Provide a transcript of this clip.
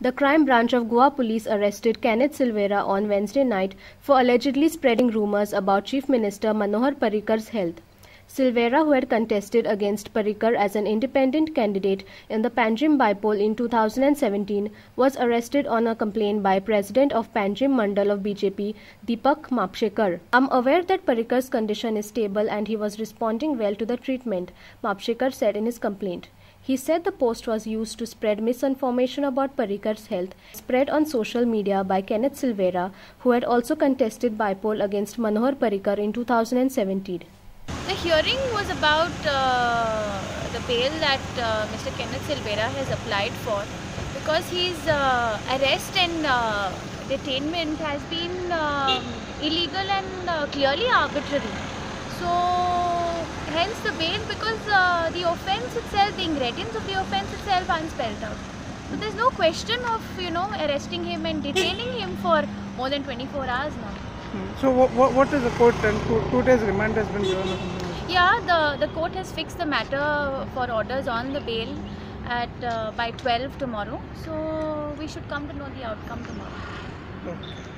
The crime branch of Goa police arrested Kenneth Silveira on Wednesday night for allegedly spreading rumors about Chief Minister Manohar Parrikar's health. Silveira, who had contested against Parrikar as an independent candidate in the Panjim bypoll in 2017, was arrested on a complaint by President of Panjim Mandal of BJP, Deepak Mhapshekar. I'm aware that Parrikar's condition is stable and he was responding well to the treatment, Mhapshekar said in his complaint. He said the post was used to spread misinformation about Parrikar's health, spread on social media by Kenneth Silveira, who had also contested bypoll against Manohar Parrikar in 2017. Hearing was about uh, the bail that uh, Mr. Kenneth Silveira has applied for because his uh, arrest and uh, detainment has been um, illegal and uh, clearly arbitrary. So hence the bail because uh, the offence itself, the ingredients of the offence itself aren't spelled out. So there's no question of you know arresting him and detaining him for more than 24 hours now. So what, what, what is the court and two, two days remand has been given? Yeah, the, the court has fixed the matter for orders on the bail at uh, by 12 tomorrow. So we should come to know the outcome tomorrow. Okay.